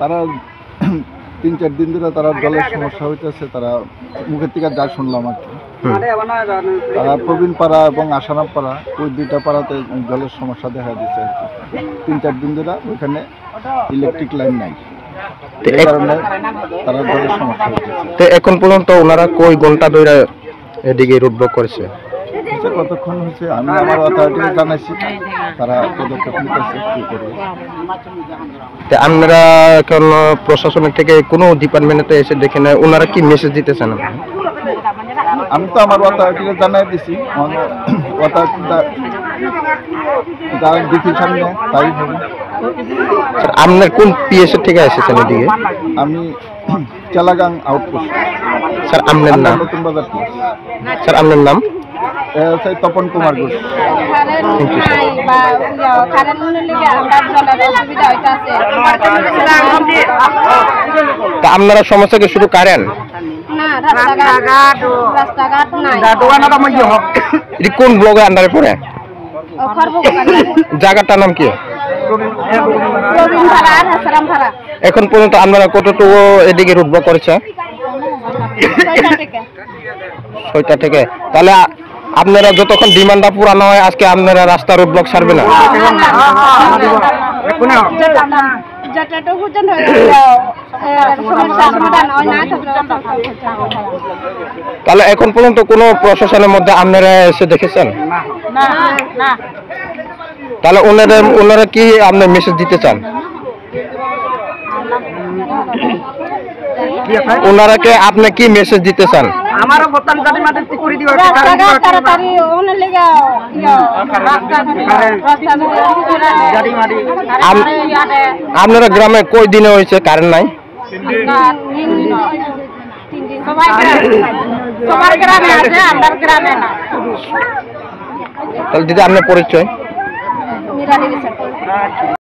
তারা তিন চার দিন ধরে তারা জলের সমস্যা হইতেছে তারা মুখের থেকে যা শুনলাম আর কি। তারা প্রবীণ পাড়া এবং আসানা পাড়া ওই দুইটা পাড়াতে জলের সমস্যা দেখা দিচ্ছে আর কি। তিন চার দিন ধরে ওইখানে ইলেকট্রিক লাইন নাই। তো এখন পর্যন্ত ওনারা কই ঘণ্টা ধরে এদিকে রোড ব্লক করেছে? কতক্ষণ হচ্ছে আমি আমার অথরিটিকে জানাইছি। তারা পদক্ষেপ নিতেছে কি করবে? তো আপনারা এখন প্রশাসনের থেকে কোনো ডিপার্টমেন্টে এসে দেখে নেয় ওনারা কি মেসেজ দিতেছেন? আমি তো আমার অথরিটিকে জানাই দিছি। যারা সামনে তাই হবে। আপনার কোন পিএস এর থেকে এসেছেন এদিকে? আমি চালাগাং আউটপোস্ট স্যার আপনার নাম? নতুন বাজার। স্যার আপনার নাম? হচ্ছে তপন কুমার ঘোষ। তা আপনারা সমস্যা কি শুধু কারেন্ট না রাস্তাঘাট রাস্তাঘাট নাই। এটি কোন ব্লকের আন্ডারে পড়ে? জায়গাটার নাম কি? এখন পর্যন্ত আপনারা কতটুকু এদিকে রোড ব্লক করেছে? ছয়টা থেকে। তাহলে আপনারা যতক্ষণ ডিমান্ডটা পুরানো হয়, আজকে আপনারা রাস্তা রোড ব্লক ছাড়বে না? তাহলে এখন পর্যন্ত কোনো প্রশাসনের মধ্যে আপনারা এসে দেখেছেন? তাহলে ওনারা ওনারা কি আপনার মেসেজ দিতে চান? ওনারাকে আপনি কি মেসেজ দিতে চান? আমারও গাড়ি মাঠে করে দিও তাড়াতাড়ি লেগে ইয়া, আপনারা গ্রামে কই দিনে হয়েছে কারেন্ট নাই? সবার গ্রামে আছে আমার গ্রামে না। তাহলে দিদি আপনার পরিচয়? मेरा निवेदन